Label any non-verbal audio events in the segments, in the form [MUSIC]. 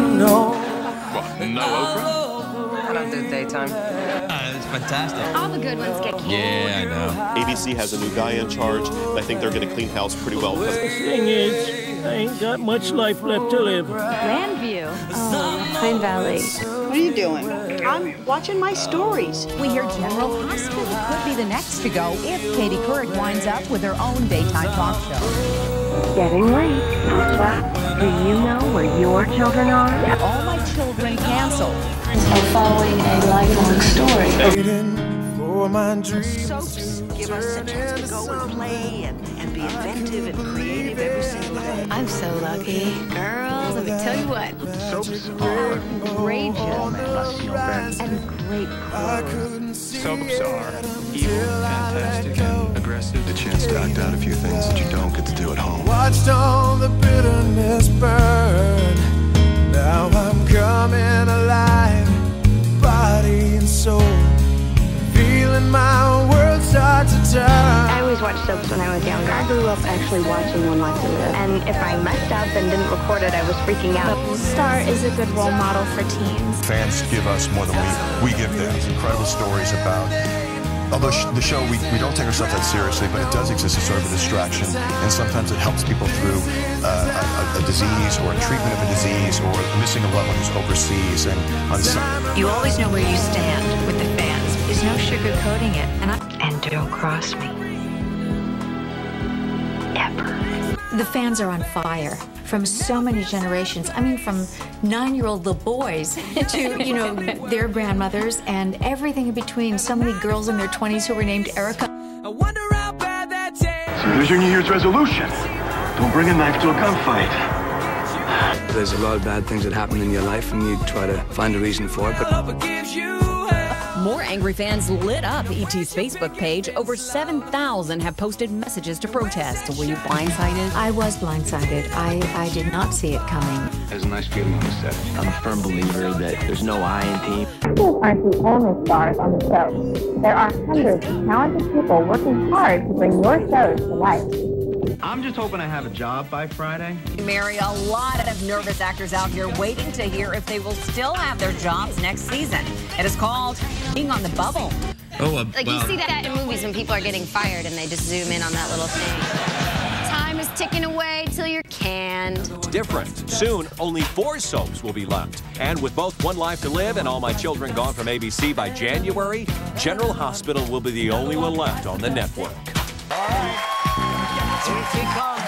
wanna know. What, no Oprah? I don't do daytime. Uh, it's fantastic. All the good ones get canceled. Yeah, I know. ABC has a new guy in charge, and I think they're going to clean house pretty well. The thing is, I ain't got much life left to live. Llanview. Oh, Pine Valley. What are you doing? I'm watching my stories. We hear General Hospital could be the next to go if Katie Couric winds up with her own daytime talk show. Getting late. Do you know where your children are? Yeah, All my children canceled. I'm following a lifelong story. For my dreams. Soaps give us a chance to go and play and, and be inventive and creative every single day. I'm so lucky. Girls, let me tell you what. Soaps are Great gentlemen fancy. and great crews. Soaps are evil, fantastic, and aggressive. The chance to act out a few things that you don't get to do at home. Watched all the bitterness burn. Now I'm coming alive, body and soul. Feeling my world start to turn. I always watched soaps when I was younger. I grew up actually watching One Life to Live. And if I messed up and didn't record it, I was freaking out. Starr is a good role model for teens. Fans give us more than we, we give them. Incredible stories about. Although sh- the show, we, we don't take ourselves that seriously, but it does exist as sort of a distraction, and sometimes it helps people through uh, a, a, a disease or a treatment of a disease or missing a loved one who's overseas. And on some, You always know where you stand with the fans. There's no sugarcoating it. And, I, and don't cross me. Ever. The fans are on fire from so many generations. I mean, from nine-year-old little boys to, you know, [LAUGHS] their grandmothers and everything in between. So many girls in their 20s who were named Erica. I wonder how bad that tastes. so here's your New Year's resolution. Don't bring a knife to a gunfight. There's a lot of bad things that happen in your life, and you try to find a reason for it. But More angry fans lit up ET's Facebook page. Over 7,000 have posted messages to protest. Were you blindsided? I was blindsided. I, I did not see it coming. there's a nice feeling on the set. I'm a firm believer that there's no I in team. You aren't the only stars on the show. There are hundreds of talented people working hard to bring your shows to life. I'm just hoping I have a job by Friday. Mary, a lot of nervous actors out here waiting to hear if they will still have their jobs next season. It is called being on the bubble. Oh, uh, Like you see that in movies when people are getting fired and they just zoom in on that little thing. Time is ticking away till you're canned. different. Soon, only four soaps will be left. And with both One Life to Live and All My Children gone from ABC by January, General Hospital will be the only one left on the network. She comes.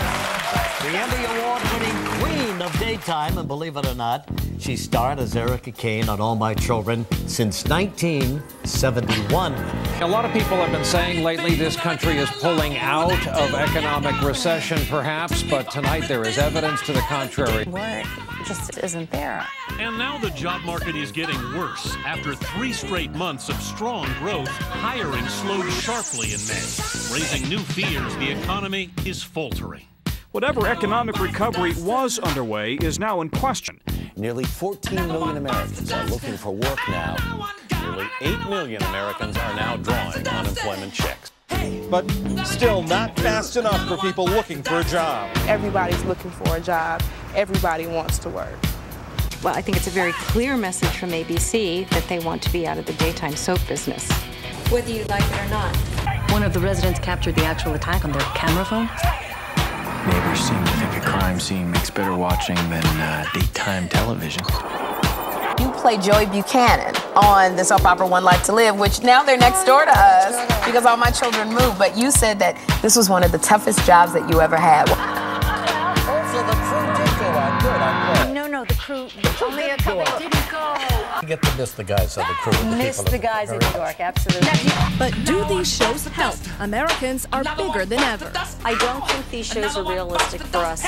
The Emmy Award-winning queen of daytime, and believe it or not, she starred as Erica Kane on All My Children since 1971. A lot of people have been saying lately this country is pulling out of economic recession, perhaps, but tonight there is evidence to the contrary. Work just isn't there. And now the job market is getting worse. After three straight months of strong growth, hiring slowed sharply in May, raising new fears the economy is faltering. Whatever economic recovery was underway is now in question. Nearly 14 million Americans are looking for work now. Nearly 8 million Americans are now drawing unemployment checks. But still not fast enough for people looking for a job. Everybody's looking for a job. Everybody wants to work. Well, I think it's a very clear message from ABC that they want to be out of the daytime soap business. Whether you like it or not. One of the residents captured the actual attack on their camera phone. Neighbors seem to think a crime scene makes better watching than uh, daytime television. You play Joey Buchanan on the soap opera One Life to Live, which now they're next door to us because all my children moved. But you said that this was one of the toughest jobs that you ever had. No, no, the crew, only a couple didn't go. You get to miss the guys of the crew. The Miss the guys in New York, absolutely. But do these shows help? Americans are bigger than ever. I don't think these shows are realistic for us.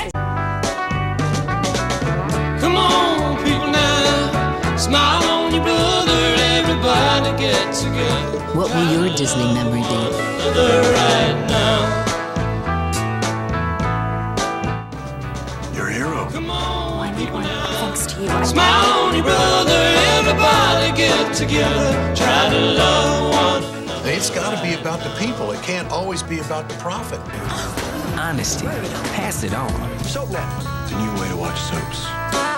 Come on, people now. Smile on your brother. Everybody get together. What will your Disney memory be? Right now. You're a. I need one. Thanks to you. Smile on your brother. Everybody get together. Try to love one another. It's got to be about the people. It can't always be about the profit. Oh, honesty. Pass it on. Soap SoapNet. The new way to watch soap.